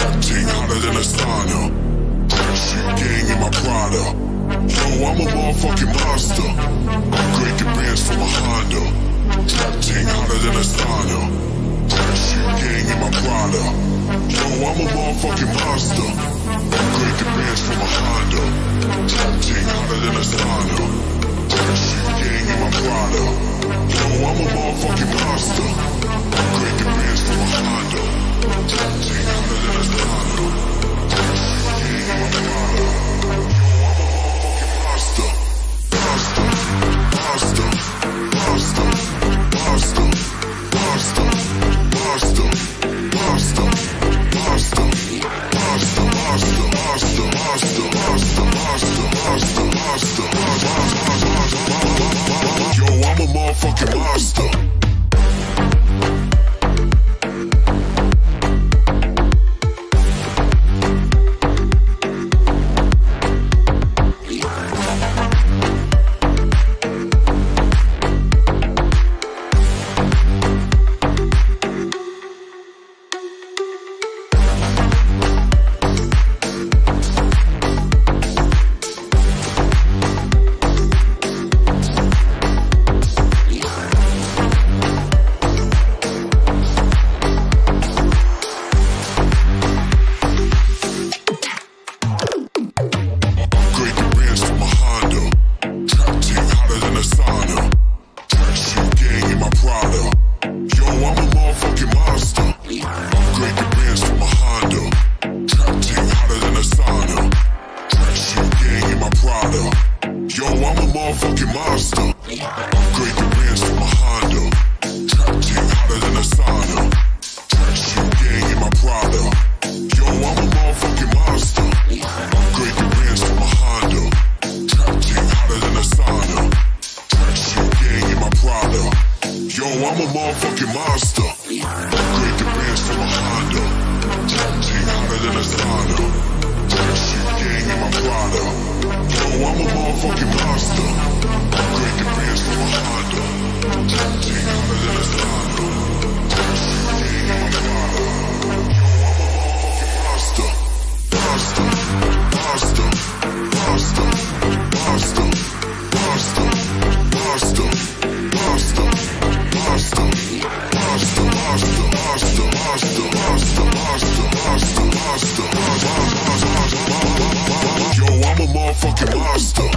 Ting hotter than a sauna. Shit gang in my Prada. Yo, I'm a motherfucking monster. Upgrade the bands from a Honda. Trap ting hotter than a sauna. Shit gang in my Prada. Yo, I'm a motherfucking monster. Upgrade the bands from a Honda. Trap ting hotter than a sauna. my stuff. Monster. Upgrade the bands from a Honda. Trap ting hotter than a sauna. Track shoot gang in my Prada. Yo, I'm a motherfucking monster. Upgrade the bands from a Honda. Trap ting hotter than a sauna. Track shoot gang in my Prada. Yo, I'm a motherfucking monster. Upgrade the bands from a Honda. Trap ting hotter than a sauna. Track shoot gang in my Prada. Yo, I'm a motherfucking monster. fucking monster.